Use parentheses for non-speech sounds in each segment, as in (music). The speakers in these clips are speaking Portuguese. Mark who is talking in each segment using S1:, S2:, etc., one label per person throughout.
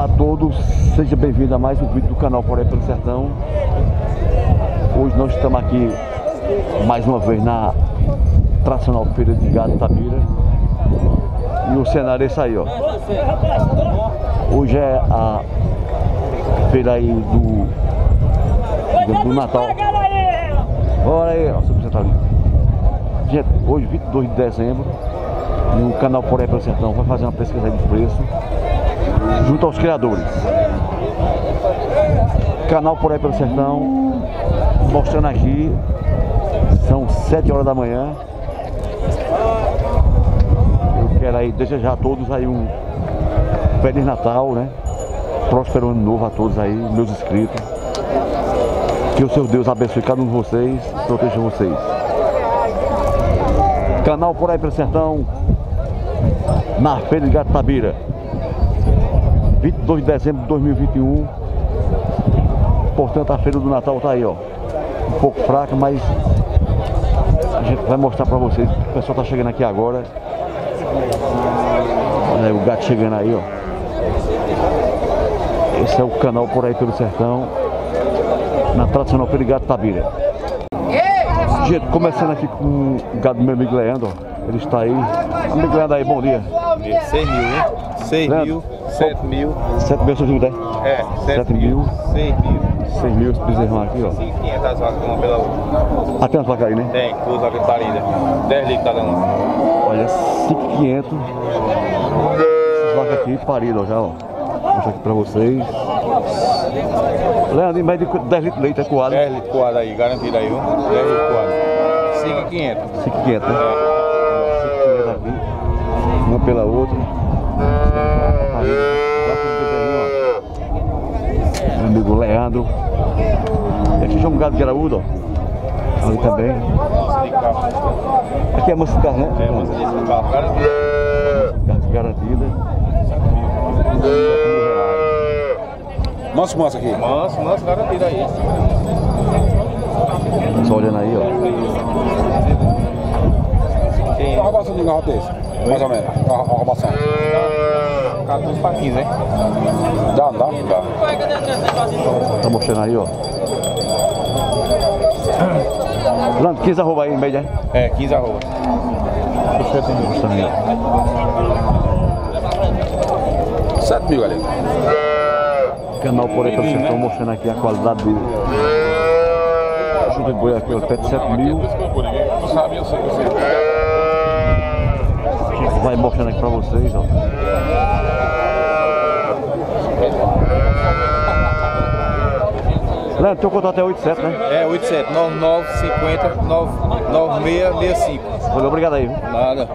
S1: Olá a todos, seja bem-vindo a mais um vídeo do canal Poré pelo Sertão. Hoje nós estamos aqui mais uma vez na tradicional feira de gado Tabira. E o cenário é esse aí, ó. Hoje é a feira aí do, do Natal. Bora aí, ó, você tá ali. Gente, hoje 22 de dezembro, e o canal Poré pelo Sertão vai fazer uma pesquisa de preço junto aos criadores. Canal Por Aí Pelo Sertão, mostrando aqui, são 7 horas da manhã. Eu quero aí desejar a todos aí um Feliz Natal, né? Próspero ano novo a todos aí, meus inscritos. Que o seu Deus abençoe cada um de vocês, proteja vocês. Canal Por Aí Pelo Sertão, na Feira de Gatabira. 22 de dezembro de 2021. Portanto, a feira do Natal está aí, ó. Um pouco fraca, mas a gente vai mostrar para vocês. O pessoal está chegando aqui agora. Olha aí o gato chegando aí, ó. Esse é o canal por aí pelo sertão. Na tradicional feira de gato Tabira. Gente, começando aqui com o gado do meu amigo Leandro, ó. Ele está aí. Amigo Leandro aí, bom dia.
S2: 6 mil, né? 6 mil, 7 mil.
S1: 7 mil, você ajuda, é?
S2: É, 7
S1: Sete
S2: mil.
S1: mil.
S2: 6 mil.
S1: 6 mil esse bezerrão aqui, ó.
S2: 500 as vacas, uma pela outra.
S1: Até uma placa aí, né?
S2: Tem, duas vacas paridas. 10 litros cada uma.
S1: Olha, 5,500. Essas vacas aqui paridas, ó, já, ó. Vou mostrar aqui pra vocês. Leandro, em média de 10 litros de leite é coado.
S2: 10 litros coado aí, garantido aí, viu? 10 litros coado. 5,500.
S1: 5,500, né? 5,500 aqui. Uma pela outra. Parida. Vaca do bezerrinho, ó. Meu amigo Leandro. E aqui já um gado de Araúdo, ó. Ali também. Aqui é moça de carro, né?
S2: É, mas esse carro garantido.
S1: Carro garantida.
S3: Mostra, mostra aqui.
S2: Manso, manso, garantido aí.
S1: Só olhando aí, ó.
S2: Tem
S3: Uma roubação de um carro desse. Mais ou menos. Uma uma roubação.
S2: 14 para 15, né?
S3: Dá, dá?
S2: Dá.
S1: Tá mostrando aí, ó. Lando, 15 arroba aí em média.
S2: É, 15 arroba.
S1: Aí, ó.
S3: 7 mil, galera.
S1: Canal por aí pelo sertão mostrando aqui a qualidade do Chuta de boi aqui, ó, de 7 mil. Vai mostrando aqui pra vocês, ó. Leandro, teu contato é 87, né?
S2: É, 87 99 50 9665.
S1: Valeu, obrigado aí, viu?
S2: Nada.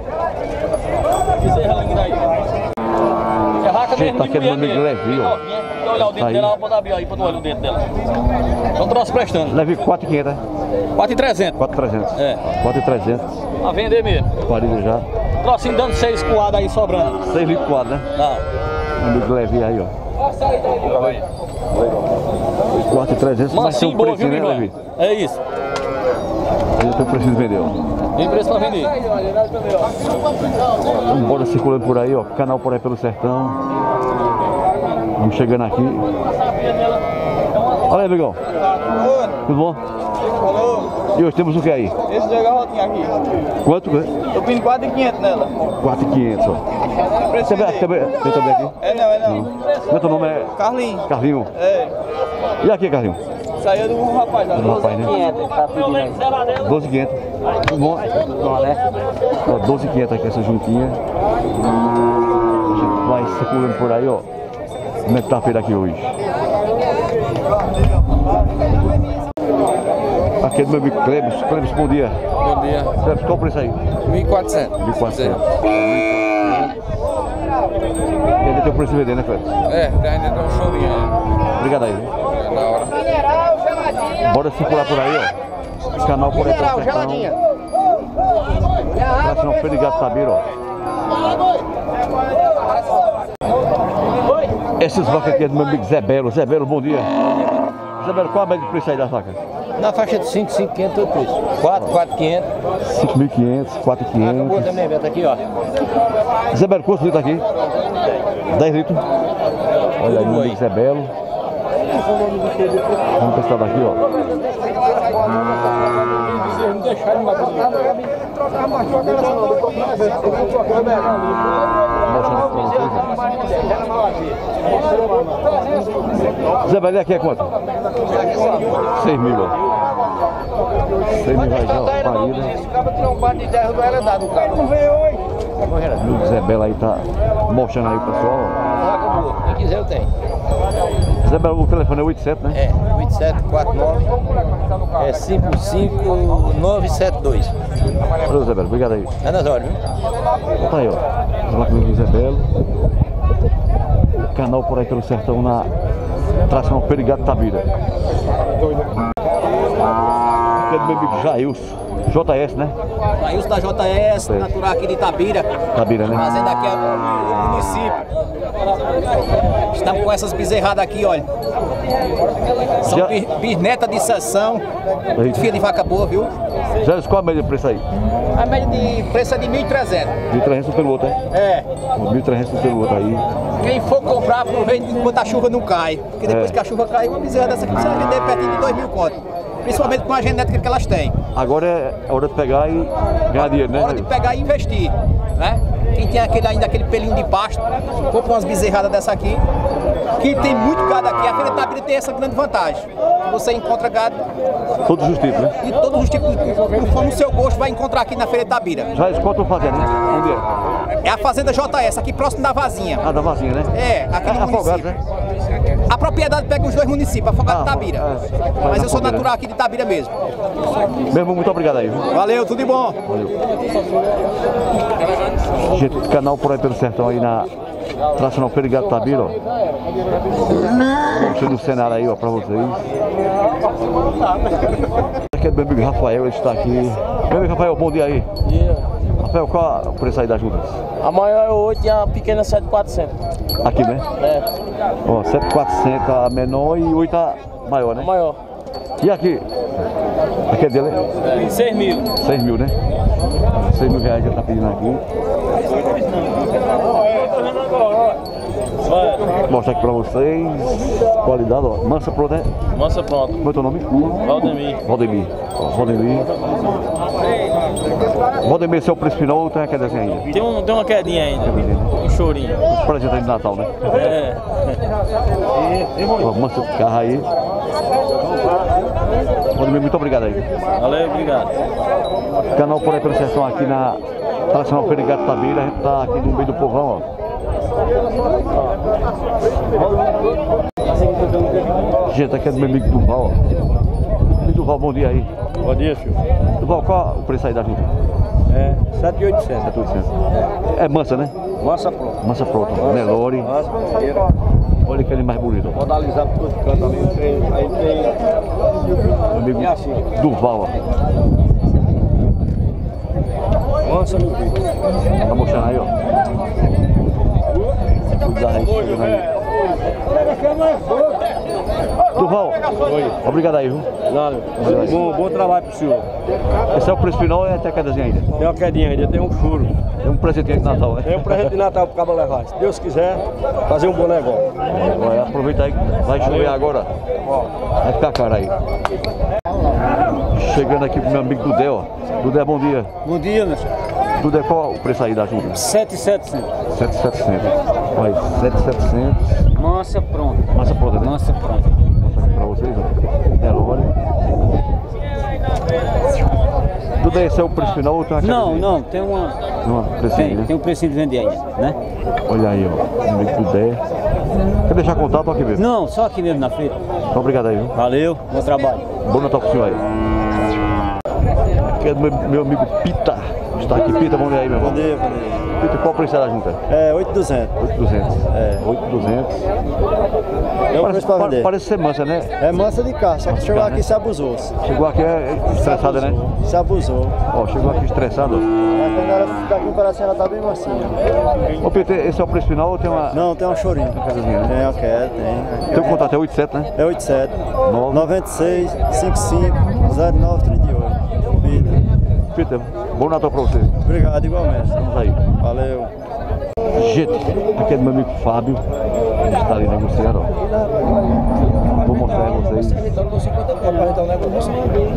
S1: Gente, tá aqui meu amigo Levi, ó.
S4: Quer olhar o dedo
S1: Aí.
S4: dela, ela pode abrir aí pra tu olhar o dedo dela. Então troço prestando.
S1: Levi 4,500, né?
S4: 4,300.
S1: 4,300.
S4: É.
S1: 4,300.
S4: A vender mesmo.
S1: Parido já.
S4: Trocinho dando 6 coadas aí sobrando.
S1: 6 litros quadro, né?
S4: Não.
S1: Meu amigo Levi aí, ó. 4,300, mas tem um
S4: boa, viu,
S1: precinho, né, Levi?
S4: É isso.
S1: Ele tem um precinho de vender, ó.
S4: Tem preço pra vender.
S1: Vamos embora circulando por aí, ó. Canal por aí pelo sertão. Vamos chegando aqui. Olha aí, amigão. Tudo bom? E hoje temos o que aí?
S5: Esse de garrotinha aqui.
S1: Quanto?
S5: Tô pedindo 4,500 nela.
S1: 4,500, ó. Tem,
S5: dele.
S1: também, tem também aqui?
S5: É não, é não.
S1: Como é teu nome? É
S5: Carlinhos.
S1: Carlinho.
S5: É.
S1: E aqui, Carlinho?
S5: Saiu do rapaz lá.
S1: Do rapaz, né?
S5: 500, tá pedindo aí.
S1: 12,500. Tudo bom?
S5: Bom, né?
S1: Ó, 12,500 aqui essa juntinha. A gente vai circulando por aí, ó. Como é que tá a feira aqui hoje? Aqui é do meu amigo Clebs. Clebs, bom dia.
S6: Bom dia.
S1: Clebs, qual o preço aí?
S6: 1.400.
S1: 1.400. E ainda tem o preço de vender, né, Clebs?
S6: É, ainda tem um chorinho aí.
S1: Obrigado aí.
S6: É da hora.
S1: Bora circular por aí, ó. Canal por aí pelo sertão. Próximo Feira de Gato Tabira, ó. Essas vacas aqui é do meu amigo Zé Belo. Zé Belo, bom dia. Zé Belo, qual a média de preço aí das vacas?
S5: Na faixa de 5, 5, 500 todo preço. 4, 4, 500.
S1: 5.500,
S5: Água
S1: 4.500.
S5: também, Beto, aqui, ó.
S1: Zé Belo, quantos litros aqui? 10 litros. Olha aí, o Zé Belo. Vamos testar daqui, ó. Mostrando pra vocês. Zé Belo, aqui é quanto? 6 mil, ó. 6 mil reais, ó, parida. O Zé Belo aí tá mostrando aí, pessoal. ó.
S5: Quem quiser eu tenho.
S1: Zé Belo, o telefone é 87, né?
S5: É, 8749 é 55972.
S1: Valeu, Zé Belo, obrigado aí.
S5: É nas horas, viu?
S1: Tá aí, ó. Vamos lá comigo, Zé Belo. Canal por aí pelo sertão na tração Perigato Tabira. Aqui é do meu amigo Jailson. JS, né?
S7: Ailson da JS, natural aqui de Itabira,
S1: Tabira, né?
S7: fazendo aqui o município. Estamos com essas bezerradas aqui, olha. São
S1: Já-
S7: bisneta de sessão, filha de vaca boa, viu?
S1: Jailson, qual a média de preço aí?
S7: A média de preço é de 1.300.
S1: 1.300 pelo outro, é?
S7: É.
S1: 1.300 pelo outro aí.
S7: Quem for comprar, aproveita enquanto a chuva não cai. Porque depois
S1: É.
S7: que a chuva cai, uma bezerra dessa aqui precisa vender pertinho de 2 mil contos. Principalmente com a genética que elas têm.
S1: Agora é hora de pegar e ganhar dinheiro, né?
S7: Hora de pegar e investir, né? Quem tem aquele, ainda aquele pelinho de pasto, compra umas bezerradas dessa aqui, que tem muito gado aqui. A Feira de Tabira tem essa grande vantagem. Você encontra gado
S1: Todos os tipos, né?
S7: de todos os tipos, conforme o seu gosto, vai encontrar aqui na Feira de Tabira.
S1: Jailson, quanto eu fazendo, né? Onde é?
S7: É a Fazenda JS, aqui próximo da Vazinha.
S1: Ah, da vazinha, né?
S7: É, aqui no
S1: Afogado,
S7: município.
S1: né?
S7: A propriedade pega os dois municípios, Afogado
S1: Ah,
S7: e Tabira.
S1: é.
S7: Mas eu sou natural aqui de Tabira mesmo.
S1: Meu irmão, muito obrigado aí. viu?
S7: Valeu, tudo de bom.
S1: Gente, canal por aí pelo sertão aí na Tracional Perigato Tabira, ó. Mostrando o cenário aí, ó, pra vocês. Aqui é do meu amigo Rafael, ele está aqui. Meu amigo Rafael, bom dia aí. Rafael, qual o preço aí das juntas?
S8: A maior é 8 e a pequena é 7,400.
S1: Aqui, né?
S8: É,
S1: Ó, 7,400 a menor e 8 a maior, né?
S8: a maior.
S1: E aqui? Aqui é dele?
S8: 6 mil.
S1: 6 mil, né? 6 mil reais ele tá pedindo aqui. Mostrar aqui pra vocês. Qualidade, ó. Mansa pronta, né?
S8: Moça pronto.
S1: Como é o teu nome?
S8: Valdemir.
S1: Valdemir. Ó, Valdemir. Valdemir, seu preço final ou tem aquele desenho ainda?
S8: Tem, um, tem uma quedinha ainda. Um chorinho.
S1: Presente aí de Natal, né?
S8: É.
S1: Ó, mansa de carro aí. Valdemir, muito obrigado aí.
S8: Valeu, obrigado.
S1: Canal por aí pela sessão aqui na Tradicional Perigato Tabira. A gente tá aqui no meio do povão, ó. Gente, aqui é do meu amigo Duval, Duval, bom dia aí.
S8: Bom dia, filho.
S1: Duval, qual o preço aí da junta?
S8: É, 7,800.
S1: 7,800. É mansa, né?
S8: Moça pronto.
S1: Mansa pronta. Nelore. Olha aquele mais bonito.
S8: Modalizar por todo canto ali. Aí tem.
S1: Meu amigo Duval, ó.
S8: Moça no vídeo.
S1: Tá mostrando aí, ó. Cuidado aí, chegando aí. Duval, obrigado aí, viu?
S8: Nada. Bom, bom trabalho pro senhor.
S1: Esse é o preço final ou é até a quedazinha ainda?
S8: Tem uma quedinha ainda, tem um furo.
S1: Tem um presentinho de Natal, né?
S8: Tem um presente de Natal pro cabo levar. Se Deus quiser, fazer um bom negócio.
S1: Agora, aproveita aí, vai chover agora. Vai ficar caro aí. Chegando aqui pro meu amigo Dudé, ó. Dudé, bom dia.
S8: Bom dia, meu senhor.
S1: Dudé, qual o preço aí da ajuda?
S8: 7,700.
S1: 7,700. Olha, 7,700.
S5: Mansa pronta.
S1: Massa pronta, né?
S5: Mansa pronta.
S1: Vou mostrar aqui pra vocês, ó. Nelore. Dudé, esse é o preço final ou tem uma
S5: Não, não, tem uma.
S1: Preço aí,
S5: Tem,
S1: né?
S5: tem um precinho de vender ainda, né?
S1: Olha aí, ó. Meu amigo Dudé. Quer deixar contato aqui mesmo?
S5: Não, só aqui mesmo na feira.
S1: Então, obrigado aí, viu?
S5: Valeu, bom trabalho.
S1: Bom Natal pro senhor aí. Aqui é do meu, meu amigo Pita. mostrar aqui. Pita, vamos ver aí, meu irmão.
S8: Bom dia, bom dia.
S1: Pita, qual o preço da junta?
S8: É 8,200.
S1: 8,200.
S8: É.
S1: 8,200.
S8: É o
S1: Parece,
S8: preço vender.
S1: parece ser mansa, né?
S8: É mansa de carro, só que chegou
S1: carro,
S8: aqui
S1: né?
S8: e se abusou.
S1: Chegou aqui é estressada, né?
S8: Se abusou.
S1: Ó, chegou aqui estressada.
S8: Mas quando ela aqui tá bem mansinha.
S1: Ô, Pita, esse é o preço final ou tem uma.
S8: Não, tem uma chorinha.
S1: casazinha, né?
S8: Tem, ok, tem.
S1: Teu contato é 87, né?
S8: É 87
S1: Nove.
S8: 96 55 0938. Pita.
S1: Pita, bom Natal pra você.
S8: Obrigado, igualmente.
S1: Vamos aí.
S8: Valeu.
S1: Gente, aqui é do meu amigo Fábio. Ele está ali negociando, ó. Vou mostrar a vocês.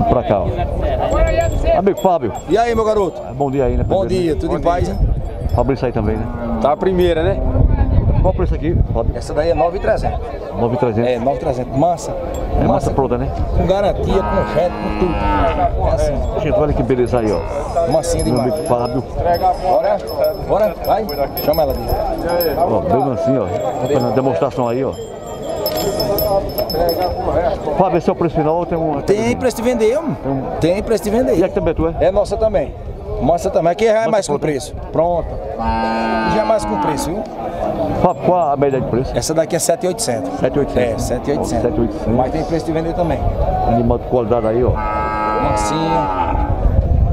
S1: Pra cá, ó. Amigo Fábio,
S3: E aí, meu garoto?
S1: bom dia aí, né?
S3: Bom dia, tudo em paz, hein?
S1: né? Fabrício aí também, né?
S3: Tá a primeira, né?
S1: Qual o preço aqui, Fábio?
S3: Essa daí é 9,300.
S1: 9,300.
S3: É, 9,300. Massa.
S1: É massa pronta, né?
S3: Com garantia, com reto, com tudo. É assim,
S1: Gente, olha que beleza aí, ó.
S3: massinha
S1: Meu
S3: demais.
S1: amigo Fábio.
S3: Bora, bora, vai. Chama ela ali.
S1: Ó, bem assim, ó. Fazendo uma demonstração aí, ó. Fábio, esse é o preço final ou tem um.
S3: Tem preço de vender, homem. Tem preço de
S1: E
S3: vender.
S1: aqui também tu é?
S3: É nossa também. Massa também. Aqui já é
S1: Massa
S3: mais com preço. Pronto. Já é mais com preço, viu?
S1: Fábio, qual a média de preço?
S3: Essa daqui é 7,800.
S1: 7,800.
S3: É, 7,800.
S1: 7,800.
S3: Mas tem preço de vender também.
S1: Animal de qualidade aí, ó.
S3: Massinha.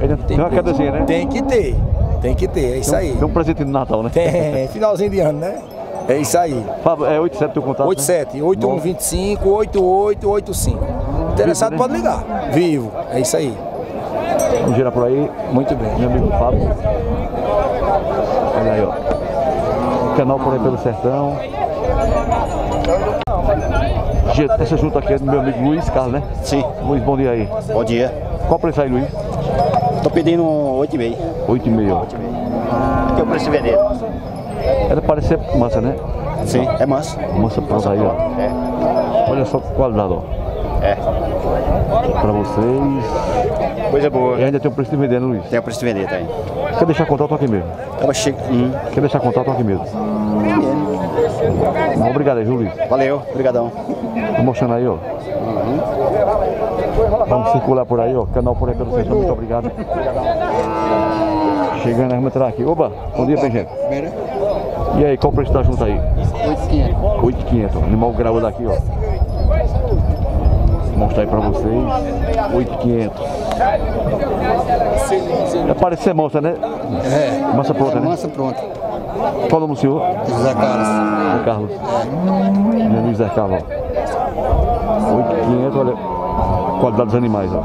S1: Ele tem uma quedazinha, né?
S3: Tem que ter. Tem que ter, é isso aí.
S1: Tem um presente no Natal, né?
S3: Tem, (laughs) finalzinho de ano, né? É isso aí.
S1: Fábio, é 87 teu contato?
S3: 87, 8125, 8885. Interessado
S1: Vivo, né?
S3: pode ligar. Vivo, é isso aí.
S1: Né? Vamos girar por aí.
S3: Muito bem.
S1: Meu amigo Fábio. Olha aí, ó. Canal por aí pelo sertão. Gente, essa junta aqui é do meu amigo Luiz Carlos, né?
S5: Sim.
S1: Luiz, bom dia aí.
S5: Bom dia.
S1: Qual o preço aí, Luiz?
S5: Tô pedindo 8,5.
S1: 8,5, ó.
S5: Que é o preço vender?
S1: Ela parece ser mansa, né?
S5: Sim. É manso.
S1: Mansa pronta aí, ó.
S5: É.
S1: Olha só que qualidade, ó.
S5: É.
S1: Pra vocês.
S5: Coisa boa.
S1: E ainda tem o preço de vender, né, Luiz?
S5: Tem o preço de vender, tem.
S1: Quer deixar contato aqui mesmo?
S5: Tava cheio. Hum.
S1: Quer deixar contato aqui mesmo? Bom, obrigado aí, Luiz?
S5: Valeu. Obrigadão.
S1: Tô mostrando aí, ó. Vamos circular por aí, ó. Canal por aí pelo sertão, muito obrigado. Chegando, vamos entrar aqui. Oba, bom dia, gente. E aí, qual o preço da junta aí? 8,500. 8,500. Animal graúdo aqui, ó. Vou mostrar aí pra vocês. 8,500. É parece ser moça, né? É. Massa pronta, né?
S9: Massa pronta.
S1: Qual o nome do senhor?
S9: José Carlos.
S1: Zé Carlos. Meu amigo Zé Carlos, ó. 8,500, olha. Qualidade dos animais, ó.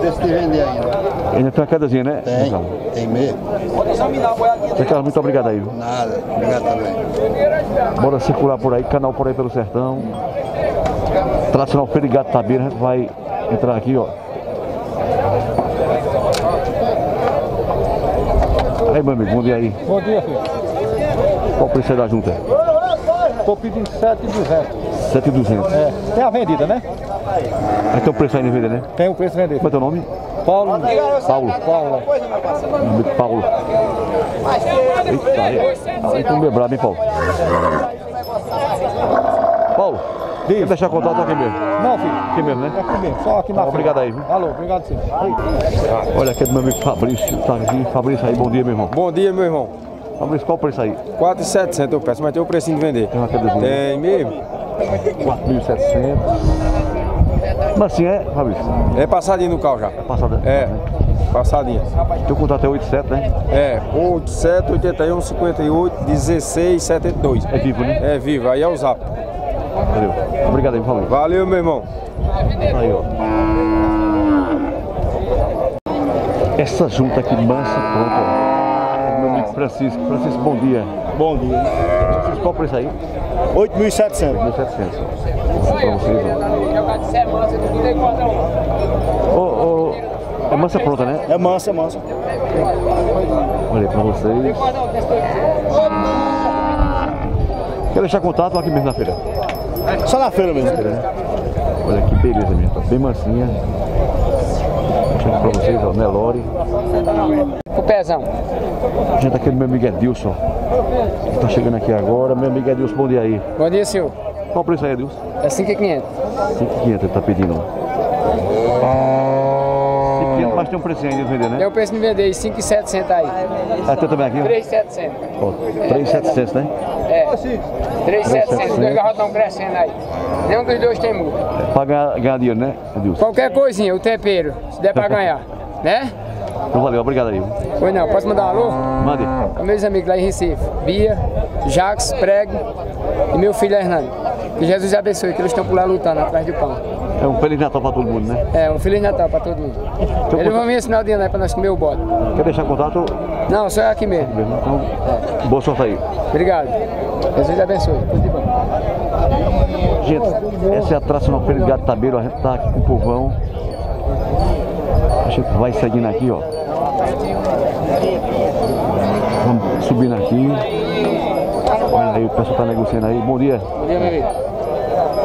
S9: Preço de vender ainda.
S1: Ainda tem uma quedazinha, né?
S9: Tem,
S1: Carlos?
S9: tem mesmo.
S1: Zé Carlos, muito obrigado aí, viu?
S9: Nada. Obrigado também.
S1: Bora circular por aí, canal por aí pelo sertão. Tradicional Ferigado Tabeira, a gente vai entrar aqui, ó. Aí, meu amigo, bom dia aí.
S8: Bom dia, filho.
S1: Qual o preço aí da junta?
S8: Tô pedindo 7,200.
S1: 7,200.
S8: É. Tem a vendida, né?
S1: Aí tem o preço aí de vender, né?
S8: Tem o preço vender.
S1: Como é teu nome?
S8: Paulo.
S1: Paulo.
S8: Paulo.
S1: Amigo Paulo. Eita, aí. Aí tu me brabo, hein, Paulo? Paulo, quer deixar contato aqui mesmo?
S8: Não, filho.
S1: Aqui mesmo, né?
S8: É aqui mesmo. Só aqui na frente.
S1: Obrigado aí, viu?
S8: Alô, obrigado sim.
S1: Olha aqui é do meu amigo Fabrício, tá aqui. Fabrício aí, bom dia, meu irmão.
S2: Bom dia, meu irmão.
S1: Fabrício, qual o preço aí?
S2: 4,700 eu peço, mas tem o precinho de vender.
S1: Tem uma quedazinha.
S2: Tem mesmo?
S1: 4.700. Mas assim é, Fabrício?
S2: É passadinho no carro já.
S1: Passada.
S2: É, passadinho.
S1: Teu contato é 87, né?
S2: É, 87, 81, 58, 16, 72.
S1: É vivo, né?
S2: É vivo, aí é o zap.
S1: Valeu. Obrigado aí, Fabrício.
S2: Valeu, meu irmão.
S1: Aí, ó. Essa junta aqui, mansa, pronto, ó. Do Meu amigo Francisco. Francisco, bom dia.
S8: Bom dia.
S1: Francisco, qual o preço aí?
S8: 8.700.
S1: 1.700. Pra vocês, ó. Ô, ô, é mansa pronta, né?
S8: É mansa, é mansa.
S1: Olha aí pra vocês. Quer deixar contato aqui mesmo na feira?
S8: Só na feira mesmo.
S1: Olha que beleza, minha. Tá bem mansinha. Deixando pra vocês, ó, Nelore.
S6: O pezão.
S1: Gente, aqui é do meu amigo Edilson. Que tá chegando aqui agora. Meu amigo Edilson, bom dia aí.
S6: Bom dia, senhor.
S1: Qual o preço aí, Edilson?
S6: É 5,500.
S1: 5,500 ele tá pedindo. 5,500, mas tem um precinho ainda de vender,
S6: Tem
S1: né?
S6: o preço de vender, 5,700 aí.
S1: Ah, tem também aqui, ó.
S6: 3,700.
S1: Ó, 3,700, né?
S6: É. 3,700. Os dois garrotes estão crescendo aí. Nenhum dos dois tem multa.
S1: Pra ganhar, ganhar dinheiro, né, Edilson?
S6: Qualquer coisinha, o tempero, se der pra ganhar. Né?
S1: Então valeu, obrigado aí.
S6: Pois não, posso mandar um alô?
S1: Mande.
S6: Meus amigos lá em Recife, Bia, Jacques, Prego e meu filho Hernando. Que Jesus abençoe, que eles estão por lá lutando atrás do pão.
S1: É um Feliz Natal pra todo mundo, né?
S6: É, um Feliz Natal para todo mundo. Eles vão vir esse final de ano aí para nós comer o bode.
S1: Quer deixar contato?
S6: Não, só é aqui mesmo.
S1: Então, boa sorte aí.
S6: Obrigado. Jesus abençoe. Tudo de bom.
S1: Gente, essa é a tradicional feira de gado tabeiro, a gente tá aqui com o povão. A gente vai seguindo aqui, ó. Vamos subindo aqui. Olha aí, o pessoal tá negociando aí. Bom dia.
S6: Bom dia, meu amigo.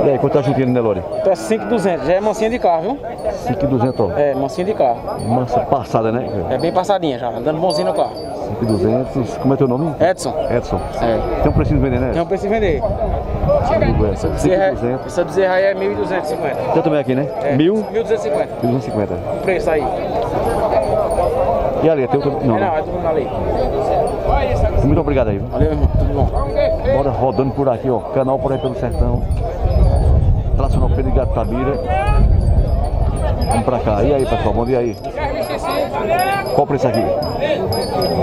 S1: E aí, quanto tá juntando, né, Lore?
S6: Então é 5,200. Já é mansinha de carro, viu?
S1: 5,200, ó.
S6: É, mansinha de carro.
S1: Mansa passada, né?
S6: É bem passadinha já, andando bonzinho no carro.
S1: 5,200. Como é teu nome?
S6: Edson,
S1: Edson.
S6: É.
S1: Tem um precinho de vender, né?
S6: tem um preço de vender.
S1: Edson?
S6: Bezerra-
S1: 5,200.
S6: Essa bezerra aí é 1.250.
S1: Tem também aqui, né?
S6: É,
S1: 1.000.
S6: 1.250.
S1: 1.250.
S6: O preço aí.
S1: E ali, tem outro. Não,
S6: É, não, é mundo ali.
S1: Muito obrigado aí. viu?
S6: Valeu, irmão. Tudo bom.
S1: Bora rodando por aqui, ó. Canal por aí pelo sertão. Tradicional Pedro de Gato Tabira. Vamos pra cá. E aí, pessoal? Bom dia aí. Qual o preço aqui?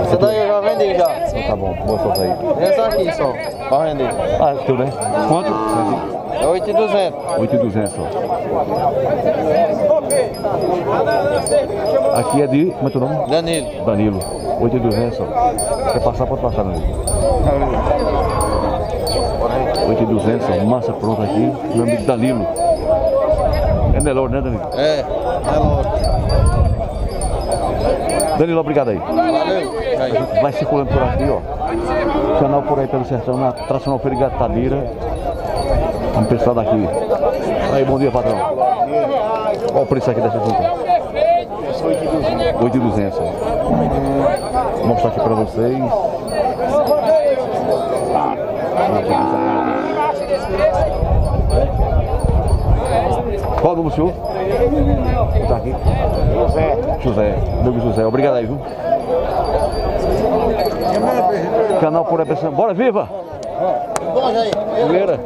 S9: Essa daí eu já vendi já.
S1: Tá bom, boa sorte aí.
S9: Essa aqui só, pra vender.
S1: Ah, teu, né? Quanto?
S9: É 8,200.
S1: 8,200, ó. Aqui é de. Como é teu nome?
S9: Danilo.
S1: Danilo. 8,200, ó. Quer passar? Pode passar, Danilo. 8,200, ó. Massa pronta aqui. Meu amigo Danilo. É Nelor, né, Danilo?
S9: É, é logo.
S1: Danilo, obrigado aí.
S9: Valeu.
S1: Vai circulando por aqui, ó. Canal por aí pelo sertão, na Tradicional Feira de Gatabira. Vamos pessoal daqui. Aí, bom dia, patrão. Qual o preço aqui dessa junta? 8,200. ó. Vou mostrar aqui pra vocês. Qual o nome do senhor? Tá aqui. José. José. Meu José. Obrigado aí, viu? Canal por aí, pessoal. Bora, viva!
S9: Bom, Jair.
S1: Primeira.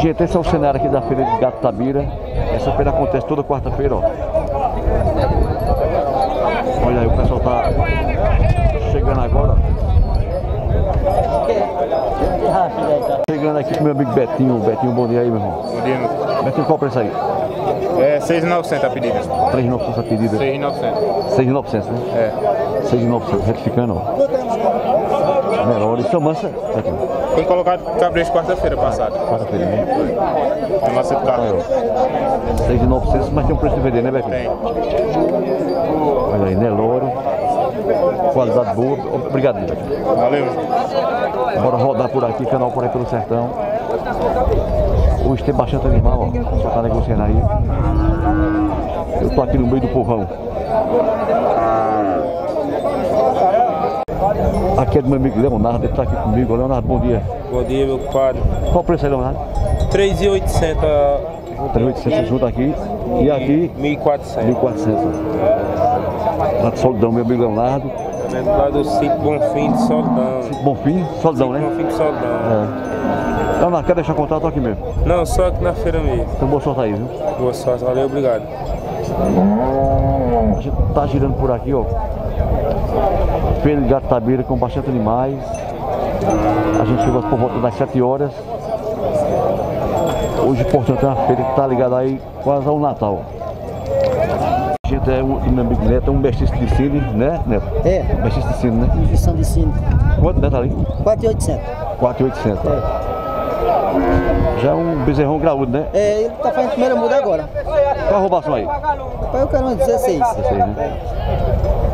S1: Gente, esse é o cenário aqui da feira de Gato Tabira. Essa feira acontece toda quarta-feira, ó. Olha aí, o pessoal tá chegando agora. ó. Chegando aqui com meu amigo Betinho. Betinho, bom dia aí, meu irmão.
S2: Bom dia, meu.
S1: Betinho, qual o preço aí?
S2: É 6,900 a pedida.
S1: 3,900 a pedida.
S2: 6,900.
S1: 6,900, né?
S2: É.
S1: 6,900, retificando, ó. Isso é mansa, Betinho.
S2: Foi colocado cabresto quarta-feira passada.
S1: Quarta-feira, né?
S2: É massa de carro.
S1: 6,900, mas tem um preço de vender, né, Betinho?
S2: Tem.
S1: Olha aí, Nelore. Qualidade boa. Obrigado, Betinho.
S2: Valeu.
S1: Bora rodar por aqui, canal por aí pelo sertão. Hoje tem bastante animal, ó. Só tá negociando aí. Eu tô aqui no meio do povão. Aqui é do meu amigo Leonardo, ele tá aqui comigo. Leonardo, bom dia.
S10: Bom dia, meu compadre.
S1: Qual o preço aí, Leonardo?
S10: 3,800 a
S1: 3.800 junto aqui. E aqui,
S10: 1.400.
S1: 1.400. ó. Lá de Solidão, meu amigo Leonardo.
S10: Também do lado do sítio Bonfim de Soldão.
S1: Bonfim, Solidão, né?
S10: Bonfim de Soldão.
S1: É. Leonardo, quer deixar contato? Aqui mesmo.
S10: Não, só aqui na feira mesmo.
S1: Então boa sorte aí, viu?
S10: Boa sorte, valeu, obrigado.
S1: A gente tá girando por aqui, ó. Feira de Gatabeira com bastante animais. A gente chegou por volta das 7 horas. Hoje, portanto, é uma feira que tá ligada aí quase ao Natal. A gente é um, meu amigo Neto, é um mestiço de cine, né, Neto?
S11: É,
S1: Mestiço de cine, né?
S11: inscrição de sino.
S1: Quanto, Neto, ali?
S11: 4,800.
S1: 4,800. Já é um bezerrão graúdo, né?
S11: É, ele tá fazendo primeira muda agora.
S1: Qual a roubação aí?
S11: Rapaz, eu quero uns 16.
S1: 16, né?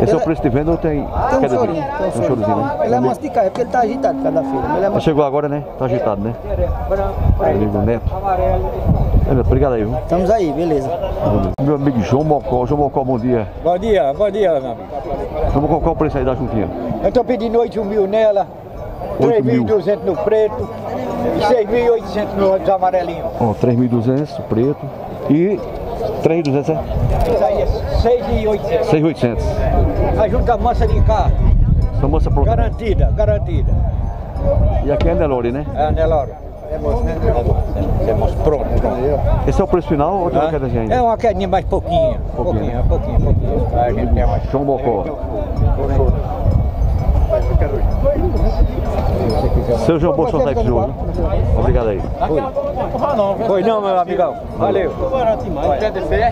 S1: Esse é o preço de venda ou tem...
S11: Tem um
S1: dizer,
S11: chorinho, tem um
S1: um chorozinho, né?
S11: Ele é manso de carro, é porque ele tá agitado por causa da feira. mas Ele é
S1: chegou agora, né? Tá agitado, né? Meu amigo Neto. É, Obrigado aí, viu?
S11: Estamos aí, beleza.
S1: Meu amigo João Mocó. João Mocó, bom dia.
S12: Bom dia, bom dia, meu amigo.
S1: João Mocó, qual o preço aí da juntinha?
S12: Eu tô pedindo 8 mil nela,
S1: 8 mil.
S12: 3.200 no preto e 6.800 no amarelinho.
S1: Ó, 3.200, o preto. E 3,200 é?
S12: Isso aí é 6,800.
S1: 6,800.
S12: Ajuda a massa de cá.
S1: São moça pronta.
S12: Garantida, garantida.
S1: E aqui é Nelore, né?
S12: É, Nelore. É moço, né? É moço, pronto.
S1: Esse é o preço final ou tem uma quedazinha ainda?
S12: É uma quedinha mais pouquinha.
S1: Pouquinha,
S12: Pouquinha, pouquinho, pouquinho. A gente tem mais.
S1: Bocó. Seu João Boa sorte aí pro jogo. Obrigado aí.
S12: Pois não, meu amigão. Valeu.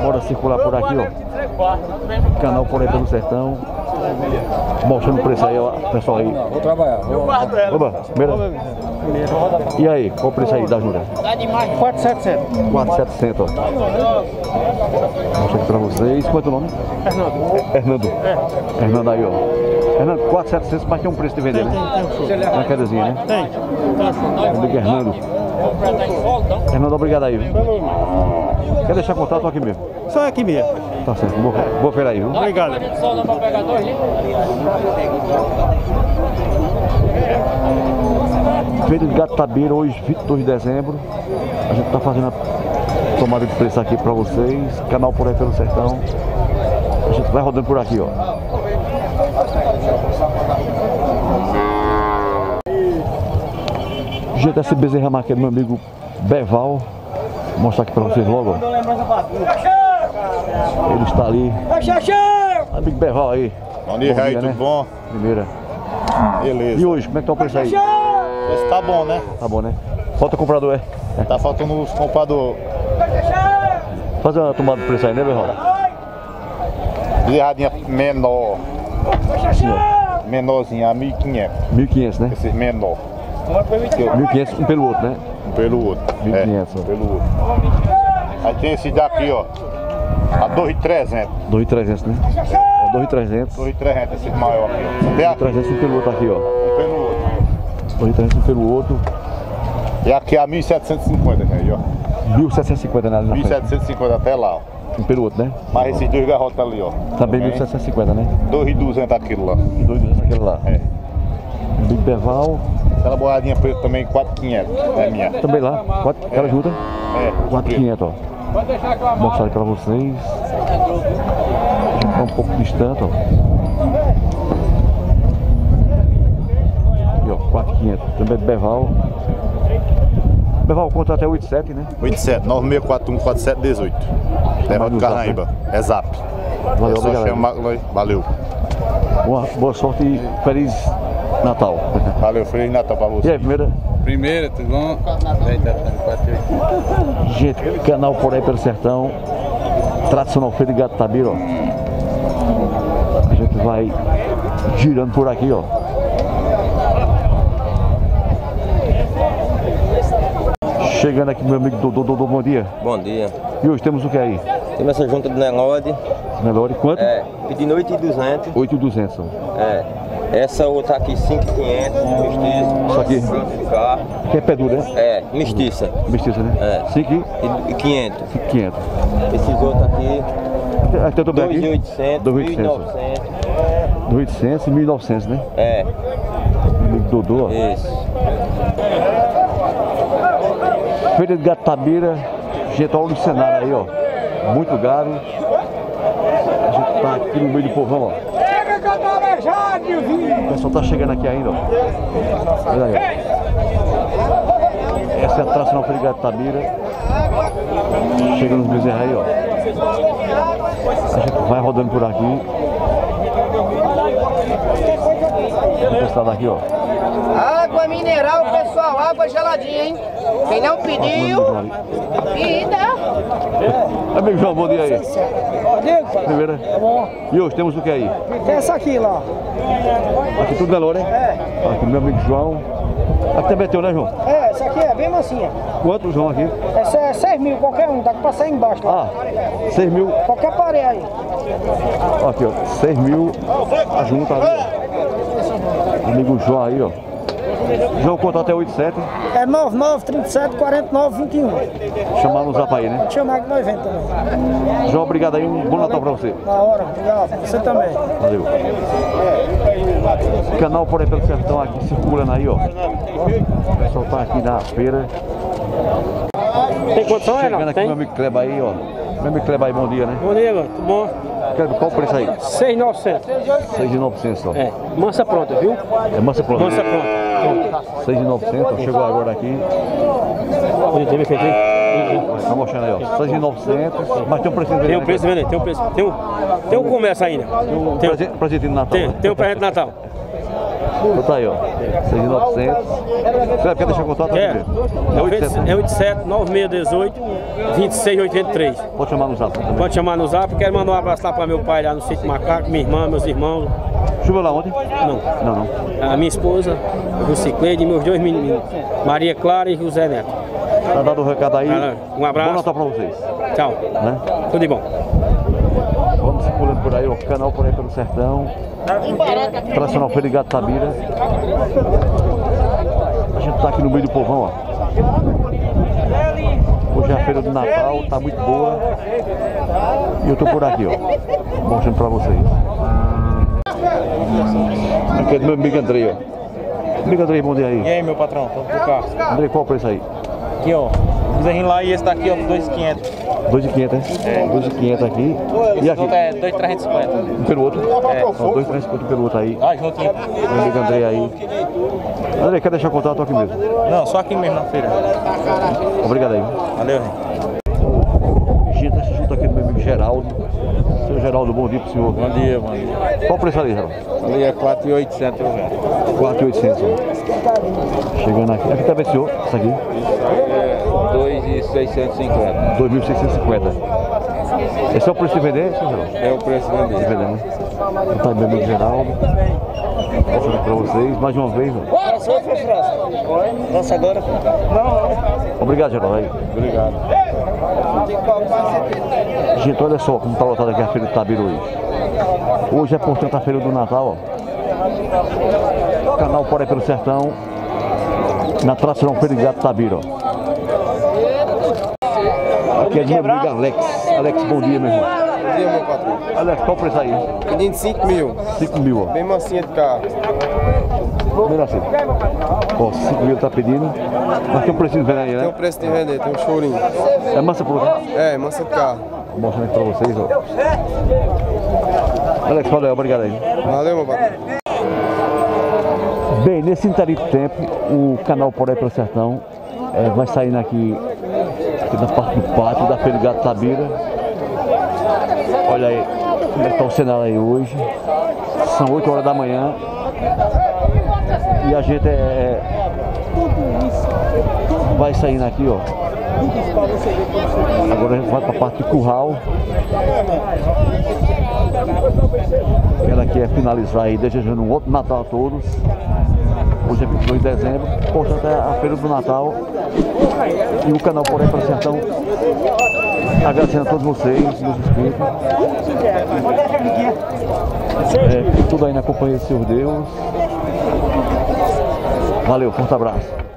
S1: Bora circular por aqui, ó. Canal por aí pelo sertão. Mostrando o preço aí, ó. Pessoal aí.
S12: Vou trabalhar.
S1: Oba, primeira. E aí, qual o preço aí da Jura?
S12: Dá demais. 4,700.
S1: 4,700, ó. Mostra aqui pra vocês. Quanto é o nome?
S12: Fernando.
S1: Hernando. Hernando aí, ó. Hernando, 4,700, mas tem um preço de vender, né? Uma quedazinha, né?
S12: Tem.
S1: Amigo Hernando. Hernando, obrigado aí. viu? Quer deixar contato aqui mesmo?
S12: Só aqui mesmo.
S1: Tá certo. Boa, boa feira aí, viu?
S12: Obrigado.
S1: Feira de Gato Tabeira, hoje, 22 de dezembro. A gente tá fazendo a tomada de preço aqui pra vocês. Canal por aí pelo sertão. A gente vai rodando por aqui, ó. Gente, esse bezerra é do meu amigo Beval. Vou mostrar aqui pra vocês logo, ó. Ele está ali. Amigo Beval aí.
S2: Bom dia, Jair, tudo
S1: né?
S2: bom?
S1: Primeira.
S2: Beleza.
S1: E hoje, como é que tá o preço aí?
S2: Esse tá bom, né?
S1: Tá bom, né? Falta comprador, é?
S2: Tá faltando os compradores.
S1: Fazer uma tomada de preço aí, né, Beval?
S2: Bezerradinha menor.
S1: Ó.
S2: Menorzinha, a 1.500.
S1: 1.500, né?
S2: Esse menor.
S1: 1.500 um pelo outro, né?
S2: Um pelo outro.
S1: 1.500,
S2: É,
S1: ó.
S2: pelo outro. Aí tem esse daqui, ó. A 2.300.
S1: 2.300, né? Ó, 2.300.
S2: 2.300, esse maior aqui. ó. Tem aqui,
S1: 2.300 um pelo outro aqui, ó.
S2: um pelo outro.
S1: 2.300 um pelo outro.
S2: E aqui a 1.750, Jair, ó.
S1: 1.750 né, ali na frente.
S2: 1.750 até lá, ó.
S1: Um pelo outro, né?
S2: Mais esses dois garrotes ali, ó.
S1: Também 1.750, né?
S2: 2.200 aquilo lá.
S1: E 2.200 aquele lá.
S2: É.
S1: Big Beval.
S2: Aquela boiadinha preta também, 4.500. É minha.
S1: Também lá. Quatro, aquela ajuda.
S2: É.
S1: 4.500, ó. Vou mostrar aqui pra vocês. Tá um pouco distante, ó. E ó, 4.500. Também de Beval. Beval conta até 87, né?
S2: 87 9641 4718. Leva do
S1: no zap,
S2: Carnaíba. É zap.
S1: Valeu,
S2: é só
S1: obrigado.
S2: chamar. Valeu.
S1: Boa, boa sorte e Feliz Natal.
S2: Valeu, Feliz Natal pra
S1: E
S2: você.
S1: aí, primeira?
S10: Primeira, tudo bom?
S1: Gente, canal por aí pelo sertão. Tradicional feira de gato tabira, ó. A gente vai girando por aqui, ó. Chegando aqui, meu amigo Dodô, Dodô, bom dia.
S13: Bom dia.
S1: E hoje temos o que aí?
S13: Temos essa junta do Nelode.
S1: Melhor quanto?
S13: É, pedindo 8,200.
S1: 8,200. ó.
S13: É. Essa outra aqui, 5,500. Mestiça.
S1: Isso aqui?
S13: Carro.
S1: Que é pé duro, né?
S13: É, mestiça.
S1: Mestiça, né?
S13: É.
S1: 5
S13: E 500.
S1: e 500.
S13: Esses outros aqui,
S1: Até aqui?
S13: 2,800.
S1: 2.800.
S13: 1.900.
S1: 2.800 e 1.900, né?
S13: É,
S1: Dodô, ó.
S13: isso.
S1: Feira de Gatabira, gente, olha o cenário aí, ó. Muito gado. A gente tá aqui no meio do povão, ó.
S12: Chega que eu tô aleijado, viu?
S1: O pessoal tá chegando aqui ainda, ó. Olha aí, ó. Essa é a tradicional Feira de Gatabira. Chega nos bezerros aí, ó. A gente vai rodando por aqui. O pessoal daqui, ó.
S14: Água mineral, pessoal, água geladinha, hein? Quem não pediu, pida.
S1: Amigo João, bom dia aí. Primeira. E hoje temos o que aí?
S11: Tem essa aqui lá.
S1: Aqui tudo melhor, né? É. Aqui meu amigo João. Aqui também é teu, né, João?
S11: É, essa aqui é bem mansinha.
S1: Quanto, João, aqui?
S11: Essa é 6 mil, qualquer um, dá pra passar embaixo lá.
S1: Ah, 6 mil.
S11: Qualquer parede aí.
S1: Aqui, ó. 6 mil. A junta ali, ó. Amigo João aí, ó. João, conta até 87.
S11: É 99, 37, 49, 21.
S1: Chamar no zap aí, né?
S11: Pode chamar que nós vem também.
S1: João, obrigado aí. Um bom Natal pra você.
S11: Na hora, obrigado. Você também.
S1: Valeu. Canal por aí pelo sertão aqui circulando aí, ó. O pessoal tá aqui na feira.
S6: Tem condição, é,
S1: Chegando aqui
S6: Tem?
S1: meu amigo Kleber aí, ó. Meu amigo Kleber aí, bom dia, né?
S6: Bom dia, mano. Tudo bom?
S1: Qual o preço aí?
S6: 6,900.
S1: 6.900 só.
S6: É, mansa pronta, viu?
S1: É massa pronta.
S6: Mansa pronta.
S1: 6.900, ó, chegou agora aqui.
S6: Olha, tem feito aí.
S1: Tá mostrando aí, ó. 6.900, mas tem um preço
S6: Tem um preço, aí? Tem um preço. Tem um, tem um comércio ainda. Tem um
S1: presente, presente de Natal.
S6: Tem,
S1: né?
S6: tem um presente de Natal.
S1: Então tá aí, ó. 6.900. Kleber, quer deixar o contato?
S6: É,
S1: É 800.
S6: é 87 9618 2683.
S1: Pode chamar no zap também.
S6: Pode chamar no zap. Quero mandar um abraço lá para meu pai lá no sítio Macaco, minha irmã, meus irmãos.
S1: Choveu lá ontem?
S6: Não.
S1: Não, não.
S6: A minha esposa, o Lucicleide e meus dois meninos, Maria Clara e José Neto.
S1: Tá dado o recado aí.
S6: Um abraço.
S1: Bom Natal pra vocês.
S6: Tchau.
S1: Né?
S6: Tudo de bom.
S1: Circulando por aí, ó. Canal por aí pelo sertão. Tradicional Feira de Gato Tabira. A gente tá aqui no meio do povão, ó. Hoje é a feira do Natal, tá muito boa. E eu tô por aqui, ó. Mostrando pra vocês. Aqui é do meu amigo Andrei, ó. Amigo Andrei, bom dia aí.
S10: E aí, meu patrão? Tô.
S1: Andrei, qual o preço aí?
S10: Aqui, ó. Bezerrinho lá e esse daqui, ó, 2,500.
S1: 2,500, né? 2,500 aqui. E
S10: Esse
S1: aqui?
S10: outro é 2,350.
S1: Um pelo outro?
S10: É.
S1: Ó, dois, três, quatro pelo outro aí.
S10: Ah, juntinho.
S1: Meu amigo Andrei aí. Andrei, quer deixar contato aqui mesmo?
S10: Não, só aqui mesmo na feira.
S1: Obrigado aí.
S10: Valeu, gente.
S1: Tá junto aqui do meu amigo Geraldo. Seu Geraldo, bom dia pro senhor.
S15: Bom dia, bom dia.
S1: Qual o preço ali, Geraldo?
S15: Ali é 4,800 eu vendo.
S1: 4,800. ó. Chegando aqui. Aqui também, senhor. Isso aqui.
S15: É 2,650.
S1: 2.650. Esse é o preço de vender, senhor Geraldo?
S15: É o preço de
S1: De
S15: vender.
S1: vender, né? Tá meu amigo Geraldo. Mostrando pra vocês mais uma vez. ó.
S13: Nossa, agora.
S1: Obrigado, Geraldo. Aí.
S15: Obrigado.
S1: Gente, olha só como tá lotada aqui a feira de Tabira hoje. Hoje é, portanto, a feira do Natal, ó. Canal Poré pelo Sertão. Na tradicional feira de gato Tabira, ó. Aqui é meu amigo Alex. Alex, bom dia, meu irmão.
S16: Bom dia, meu patrão.
S1: Alex, qual o preço aí?
S16: Pedindo 5 mil.
S1: 5 mil, ó.
S16: Bem mansinha de carro.
S1: Primeiro assim. Ó, 5 mil tá pedindo. Mas tem um preço de vender aí,
S16: Tem o
S1: né?
S16: preço de vender, tem um chorinho.
S1: É massa pura.
S16: É, mansa de carro.
S1: Vou mostrando aqui pra vocês, ó. Alex, valeu, obrigado aí.
S16: Valeu, meu patrão.
S1: Bem, nesse interito tempo, o canal Poré pelo Sertão eh, vai saindo aqui, aqui na parte do pátio da Feira Gato Tabira. Olha aí como é que tá o cenário aí hoje. São 8 horas da manhã. E a gente é, vai saindo aqui, ó. Agora a gente vai para a parte de curral. Ela aqui é finalizar aí, desejando um outro Natal a todos. Hoje é 22 de dezembro, portanto é a feira do Natal. E o canal Porém para Sertão agradecendo a todos vocês, meus inscritos. É, tudo aí na companhia do Senhor Deus. Valeu, forte abraço.